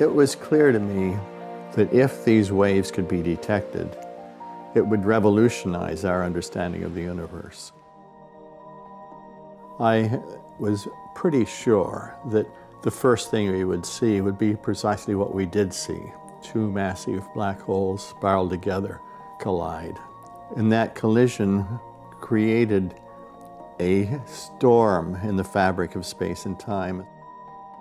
It was clear to me that if these waves could be detected, it would revolutionize our understanding of the universe. I was pretty sure that the first thing we would see would be precisely what we did see. Two massive black holes spiral together, collide. And that collision created a storm in the fabric of space and time.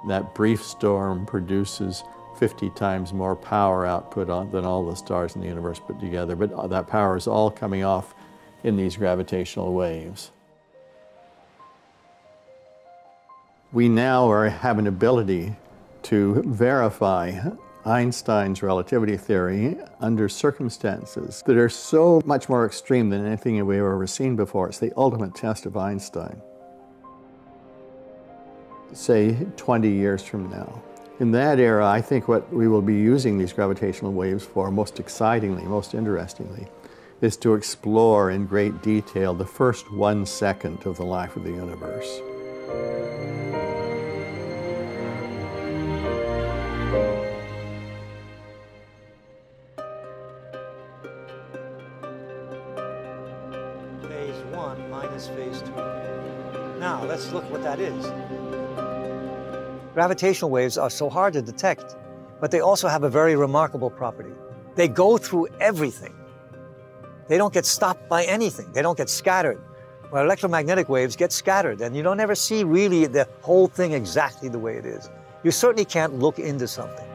That brief storm produces 50 times more power output on, than all the stars in the universe put together, but uh, that power is all coming off in these gravitational waves. We now are, have an ability to verify Einstein's relativity theory under circumstances that are so much more extreme than anything we've ever seen before. It's the ultimate test of Einstein. Say 20 years from now. In that era, I think what we will be using these gravitational waves for most excitingly, most interestingly, is to explore in great detail the first one second of the life of the universe. Phase one minus phase two. Now, let's look what that is. Gravitational waves are so hard to detect, but they also have a very remarkable property. They go through everything. They don't get stopped by anything. They don't get scattered. Well, electromagnetic waves get scattered, and you don't ever see really the whole thing exactly the way it is. You certainly can't look into something.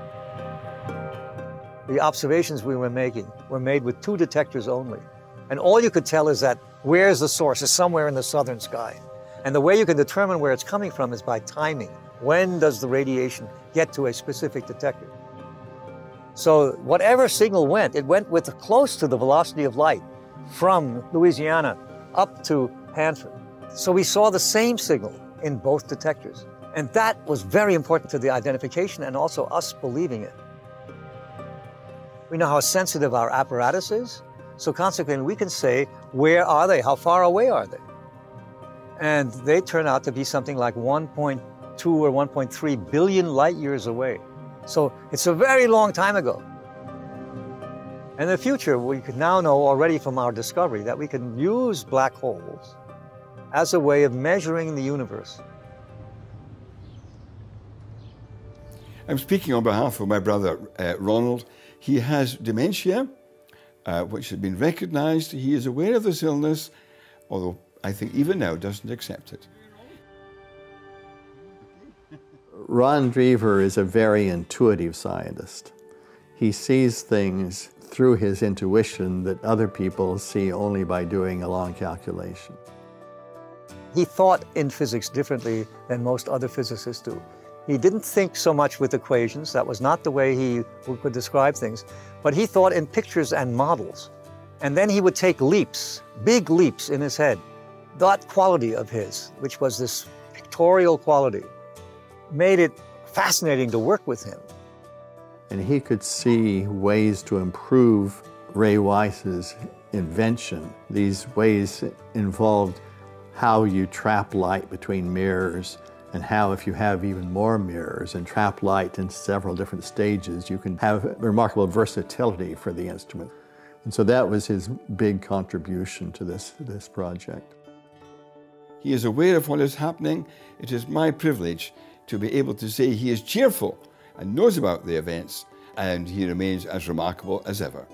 The observations we were making were made with two detectors only. And all you could tell is that where's the source? It's somewhere in the southern sky. And the way you can determine where it's coming from is by timing. When does the radiation get to a specific detector? So whatever signal went, it went with close to the velocity of light from Louisiana up to Hanford. So we saw the same signal in both detectors. And that was very important to the identification and also us believing it. We know how sensitive our apparatus is. So consequently, we can say, where are they? How far away are they? And they turn out to be something like 1.2 or 1.3 billion light years away. So it's a very long time ago. In the future, we could now know already from our discovery that we can use black holes as a way of measuring the universe. I'm speaking on behalf of my brother uh, Ronald. He has dementia, uh, which has been recognized. He is aware of this illness, although I think even now doesn't accept it. Ron Drever is a very intuitive scientist. He sees things through his intuition that other people see only by doing a long calculation. He thought in physics differently than most other physicists do. He didn't think so much with equations. That was not the way he could describe things. But he thought in pictures and models. And then he would take leaps, big leaps in his head. That quality of his, which was this pictorial quality, made it fascinating to work with him. And he could see ways to improve Rai Weiss's invention. These ways involved how you trap light between mirrors and how if you have even more mirrors and trap light in several different stages, you can have remarkable versatility for the instrument. And so that was his big contribution to this, this project. He is aware of what is happening. It is my privilege to be able to say he is cheerful and knows about the events, and he remains as remarkable as ever.